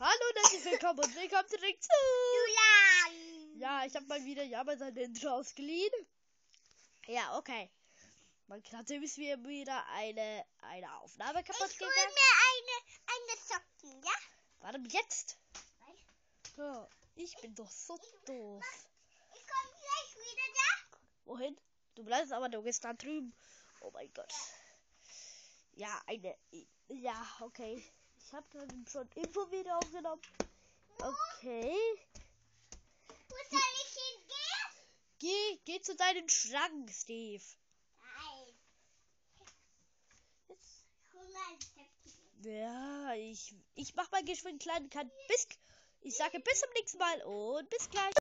Hallo und herzlich willkommen und willkommen zurück zu. Julian. Ja, ich habe mal wieder ja mal sein Intro ausgeliehen. Ja, okay. Man gerade ist mir wieder eine, eine Aufnahme kaputt Ich hol gegangen. mir eine, eine Socken, ja? Warte, jetzt. Ja, ich bin doch so doof. Ich komme gleich wieder, ja? Wohin? Du bleibst aber, du gehst da drüben. Oh mein Gott. Ja, eine. Ja, okay. Ich habe schon Info-Video aufgenommen. Okay. Wo soll ich hingehen? Geh, geh zu deinem Schrank, Steve. Nein. Jetzt. Ja, ich, ich mach mal geschwind einen kleinen Cut. Bis, ich sage bis zum nächsten Mal und bis gleich.